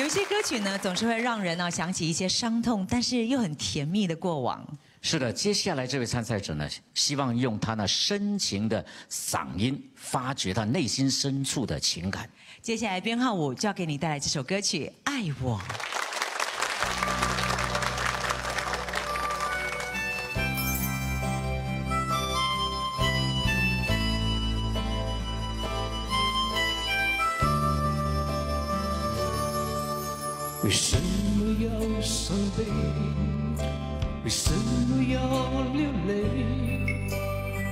有一些歌曲呢，总是会让人呢想起一些伤痛，但是又很甜蜜的过往。是的，接下来这位参赛者呢，希望用他那深情的嗓音，发掘他内心深处的情感。接下来编号五就要给你带来这首歌曲《爱我》。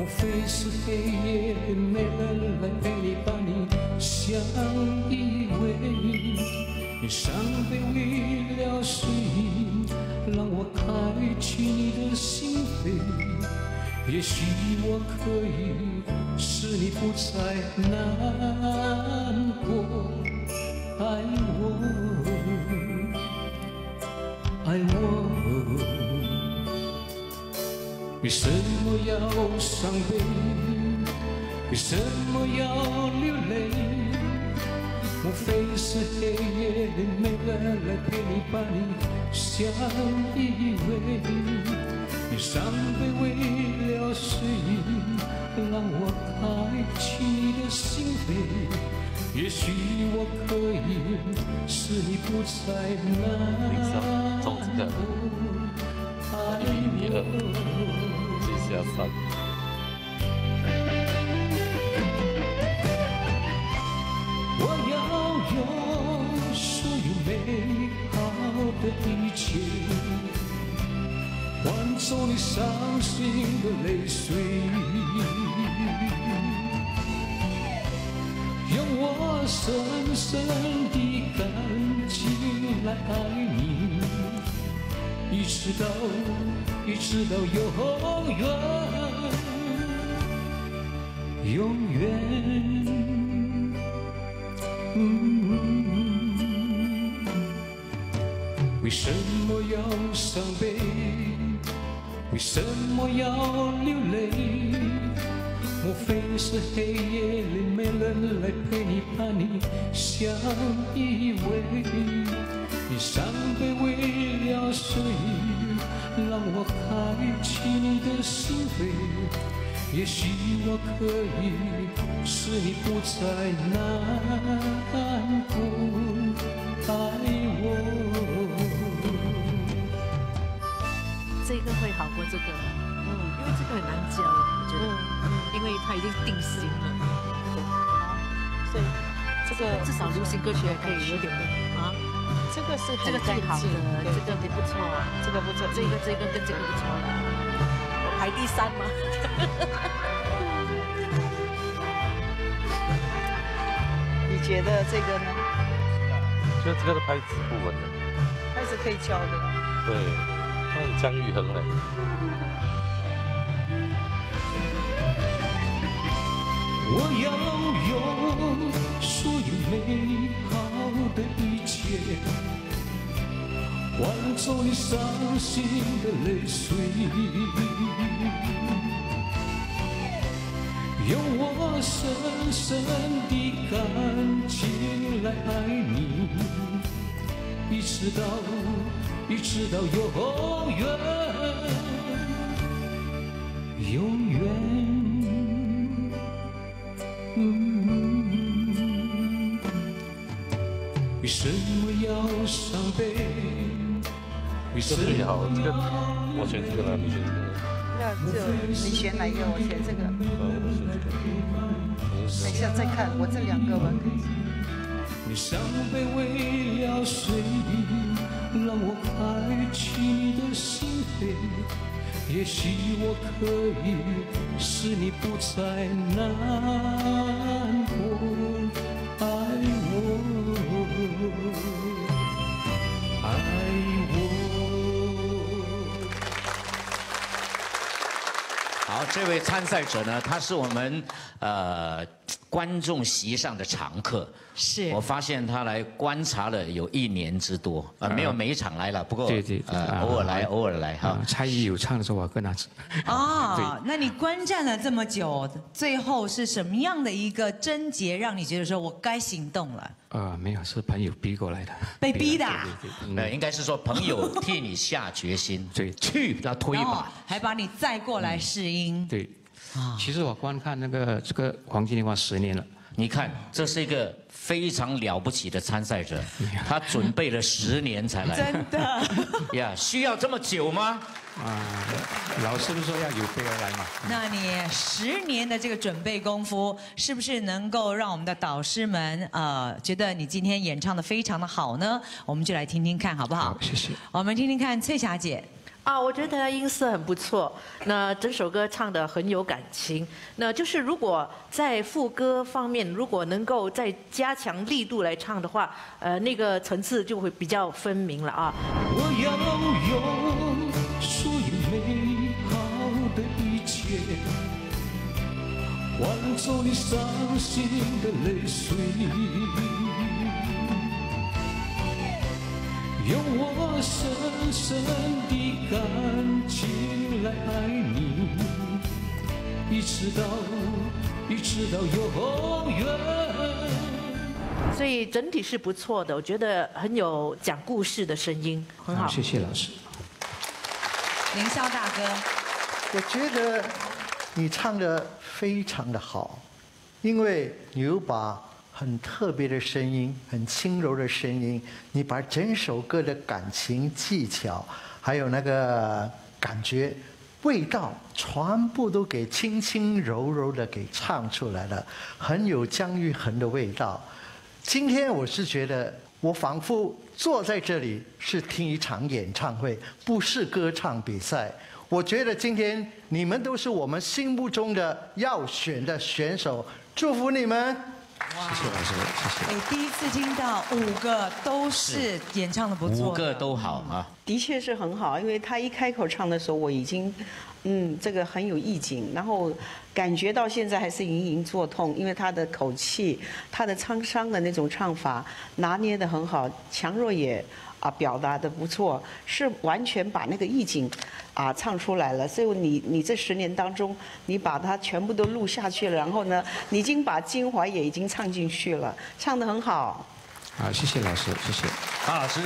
莫非是黑夜没人来陪你，把你相依偎？你伤悲为了谁？让我开启你的心扉。也许我可以使你不再难过，要伤悲？为什么要流泪？莫非是黑夜里没人来陪你，把你相依偎？你伤悲为了谁？让我开启你的心扉。也许我可以使你不再难过。我要用所有美好的一切换走你伤心的泪水用我深深的感情来爱你。一，直到一直到永远，永远。为什么要伤悲？为什么要流泪？莫非是黑夜里没人来陪你，把你相依偎？你伤悲为了谁？让我开启你的心扉。也许我可以使你不再难过，爱我。这个会好过，这个很难教，我觉得。因为他已经定型了，好，所以这个至少流行歌曲还可以有点啊，这个是这个最好的，这个也不错，这个不错，这个这个跟这个不错了，我排第三吗？你觉得这个呢？就这个的拍子不稳的，拍子可以敲的，对，那是姜育恒嘞。我要用所有美好的一切，换走你。伤心的泪水，用我深深的感情来爱你，一直到一直到永远，永远。什么要伤悲？为什么最好，这个我选这个了，你选这个。那就你选哪个？我选这个。等下再看，我这两个吧。你伤悲？为了谁？让我开启你的心扉。也许我可以使你不再难过，好，这位参赛者呢，他是我们呃观众席上的常客。是我发现他来观察了有一年之多啊，没有每一场来了，不过对对对呃啊偶尔来偶尔来哈啊，。蔡依有唱的时候，我跟他哦，那你观战了这么久，最后是什么样的一个症结，让你觉得说我该行动了？啊没有，是朋友逼过来的。被逼的啊对对对呃，应该是说朋友替你下决心，对去他推一把。还把你载过来试音。对，其实我观看那个这个黄金年华十年了，你看，这是一个非常了不起的参赛者，他准备了十年才来。真的，呀，需要这么久吗？啊，老师不是说要有备而来嘛？那你十年的这个准备功夫，是不是能够让我们的导师们呃觉得你今天演唱的非常的好呢？我们就来听听看好不好？好谢谢我们听听看翠霞姐。啊，我觉得他音色很不错，那整首歌唱得很有感情。那就是如果在副歌方面，如果能够再加强力度来唱的话，呃，那个层次就会比较分明了啊。我要用所有美好的一切，换走你伤心的泪水，用我身直到一直到永远。所以整体是不错的，我觉得很有讲故事的声音，很好。谢谢老师。凌霄大哥，我觉得你唱的非常的好，因为你有把很特别的声音、很轻柔的声音，你把整首歌的感情、技巧，还有那个感觉、味道，全部都给轻轻柔柔的给唱出来了，很有姜育恒的味道。今天我是觉得，我仿佛坐在这里是听一场演唱会，不是歌唱比赛。我觉得今天你们都是我们心目中的要选的选手，祝福你们。谢谢老师，谢谢。哎，第一次听到五个都是演唱的不错的，五个都好啊。的确是很好，因为他一开口唱的时候，我已经，嗯，这个很有意境，然后感觉到现在还是隐隐作痛，因为他的口气、他的沧桑的那种唱法拿捏的很好，强弱也啊表达的不错，是完全把那个意境啊唱出来了。所以你你这十年当中，你把它全部都录下去了，然后呢，你已经把精华也已经唱进去了，唱得很好。好，谢谢老师，谢谢。康老师，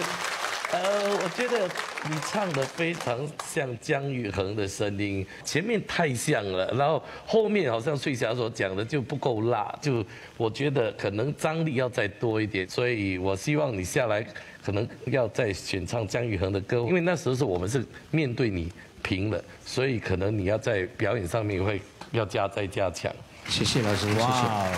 呃，我觉得你唱的非常像姜育恒的声音，前面太像了，然后后面好像翠霞所讲的就不够辣，就我觉得可能张力要再多一点，所以我希望你下来可能要再选唱姜育恒的歌，因为那时候是我们是面对你平了，所以可能你要在表演上面会要加再加强。谢谢老师，谢谢。哇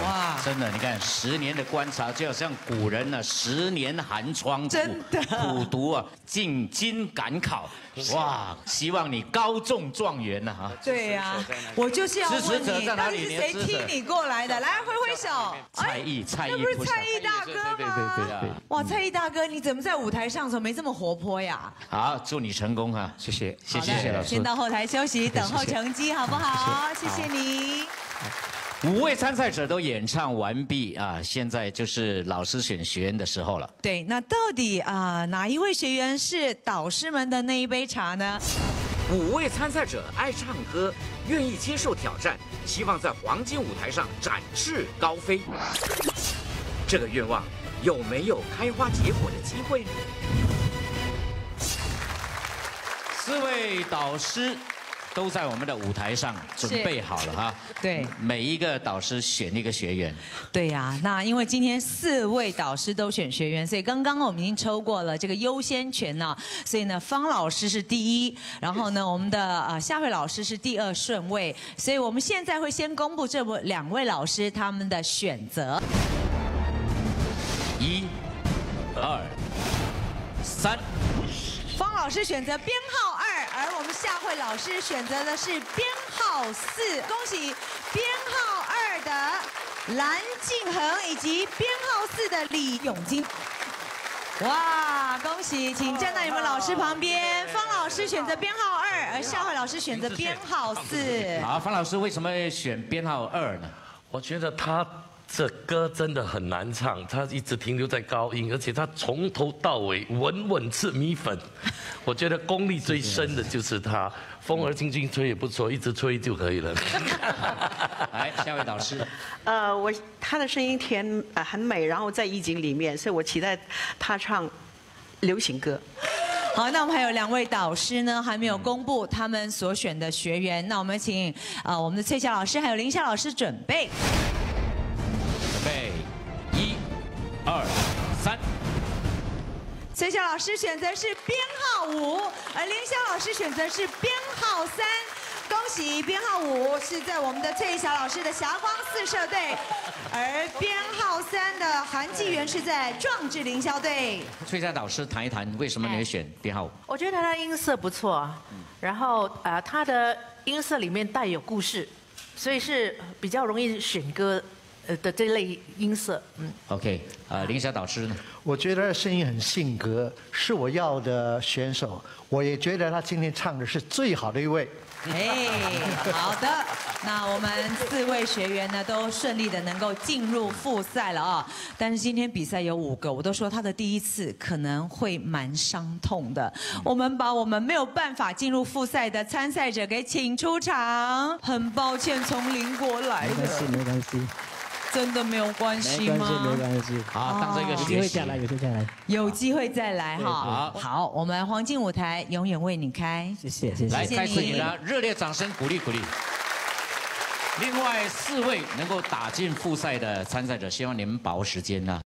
哇真的，你看十年的观察，就好像古人呢、十年寒窗苦真的苦读啊，进京赶考，哇！希望你高中状元呐啊！对呀、我就是要支持问你，者在哪到底是谁踢你过来的？来挥挥手。蔡毅，蔡毅那不是蔡毅大哥吗对吗？对对对，哇，蔡毅大哥，你怎么在舞台上怎么没这么活泼呀？好，祝你成功啊！谢谢，谢谢老师先。到后台休息，等候成绩，好不好？谢谢你。五位参赛者都演唱完毕啊，现在就是老师选学员的时候了。对，那到底啊、哪一位学员是导师们的那一杯茶呢？五位参赛者爱唱歌，愿意接受挑战，希望在黄金舞台上展翅高飞。这个愿望有没有开花结果的机会呢？四位导师都在我们的舞台上准备好了哈。对每一个导师选一个学员。对呀、那因为今天四位导师都选学员，所以刚刚我们已经抽过了这个优先权呢，所以呢，方老师是第一，然后呢，我们的呃夏慧老师是第二顺位，所以我们现在会先公布这两位老师他们的选择。一、二、三。方老师选择编号二，而我们夏慧老师选择的是编号四。恭喜编号二的蓝静恒以及编号四的李永金。哇，恭喜！请站在你们老师旁边。方老师选择编号二，而夏慧老师选择编号四。好，方老师为什么选编号二呢？我觉得他这歌真的很难唱，他一直停留在高音，而且他从头到尾稳稳吃米粉。我觉得功力最深的就是他，风儿轻轻吹也不错，一直吹就可以了。来，下位导师，呃，我他的声音甜呃很美，然后在意境里面，所以我期待他唱流行歌。好，那我们还有两位导师呢，还没有公布他们所选的学员。那我们请呃我们的翠霞老师还有林夏老师准备。翠霞老师选择是编号五，而林霄老师选择是编号三。恭喜编号五是在我们的翠霞老师的霞光四射队，而编号三的韩纪元是在壮志凌霄队。翠霞导师谈一谈，为什么你会选编号五？我觉得他的音色不错，然后呃，他的音色里面带有故事，所以是比较容易选歌呃的这类音色。嗯，OK，呃，林霞导师呢？我觉得声音很性格，是我要的选手。我也觉得他今天唱的是最好的一位。哎，好的，那我们四位学员呢都顺利的能够进入复赛了啊。但是今天比赛有五个，我都说他的第一次可能会蛮伤痛的。我们把我们没有办法进入复赛的参赛者给请出场。很抱歉，从邻国来的没关系，没关系，真的没有关系吗没关系，没吗？关系。好，当做一个有机学习会再。来，有机会再来。有机会再来哈好。好，我们黄金舞台永远为你开。谢谢，谢来，谢。再次给他热烈掌声鼓励鼓励。另外四位能够打进复赛的参赛者，希望你们把握时间呢。